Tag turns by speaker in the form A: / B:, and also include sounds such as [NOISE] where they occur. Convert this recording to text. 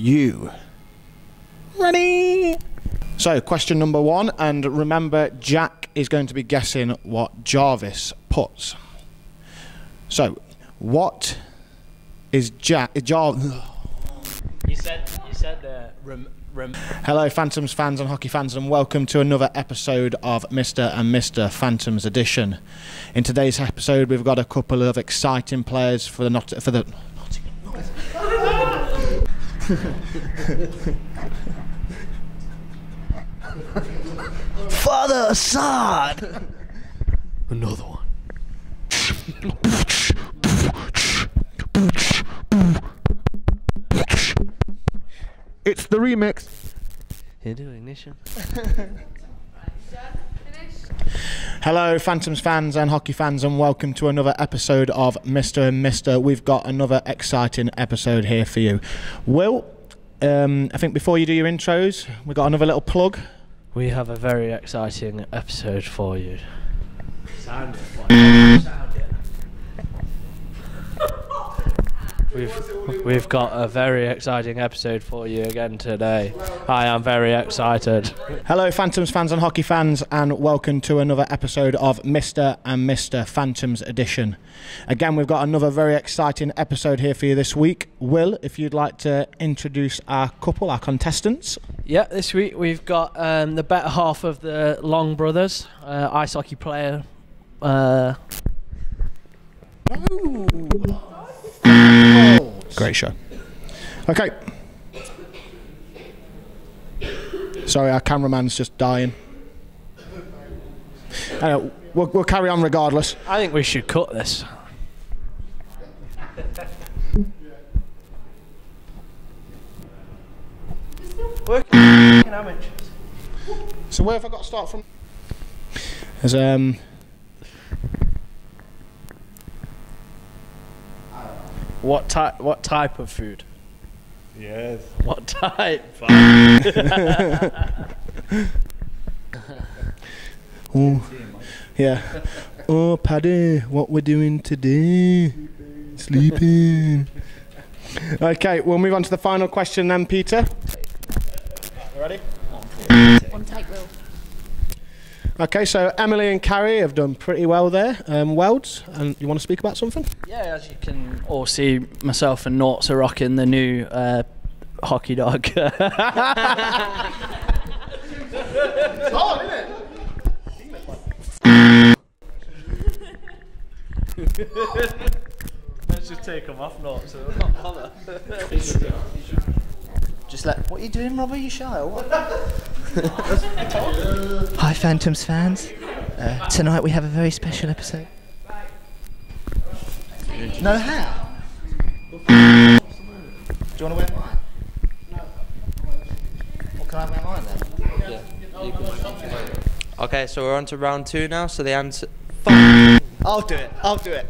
A: you. Ready? So, question number one, and remember, Jack is going to be guessing what Jarvis puts. So, what is Jack? Jar-
B: You said you said uh, rem, rem,
A: Hello, Phantoms fans and hockey fans, and welcome to another episode of Mr. and Mr. Phantoms Edition. In today's episode, we've got a couple of exciting players for the not for the. [LAUGHS]
B: Father Assad. Another one.
A: It's the remix.
B: Into ignition. [LAUGHS]
A: Hello, Phantoms fans and hockey fans, and welcome to another episode of Mr. and Mr. We've got another exciting episode here for you. Will, um, I think before you do your intros, we've got another little plug.
B: We have a very exciting episode for you. We've, we've got a very exciting episode for you again today. I am very excited.
A: Hello, Phantoms fans and hockey fans, and welcome to another episode of Mr. and Mr. Phantoms Edition. Again, we've got another very exciting episode here for you this week. Will, if you'd like to introduce our couple, our contestants.
B: Yeah, this week we've got um, the better half of the Long Brothers, uh, ice hockey player. Uh,
A: Great show. Okay. Sorry, our cameraman's just dying. Anyway, we'll, we'll carry on regardless.
B: I think we should cut this.
A: So where have I got to start from? There's um.
B: What type? What type of food?
C: Yes.
B: What type? [LAUGHS] [LAUGHS]
A: Oh, yeah. Oh, Paddy, what we're doing today? Sleeping. Okay, we'll move on to the final question then, Peter. Ready?
D: One take, Will.
A: Okay, so Emily and Carrie have done pretty well there. Um, Welds, and you want to speak about something?
E: Yeah, as you can all see, myself and Noughts are rocking the new uh, hockey dog. [LAUGHS]
B: Let's just take them off, not so.
E: Just let. What are you doing, Robert? You shy or what? [LAUGHS]
F: Hi, Phantoms fans. Uh, tonight we have a very special episode. No, how? Do you want to wear mine? No. Well, can I wear mine then?
G: Okay, so we're on to round two now. So the answer.
F: I'll do it. I'll do it.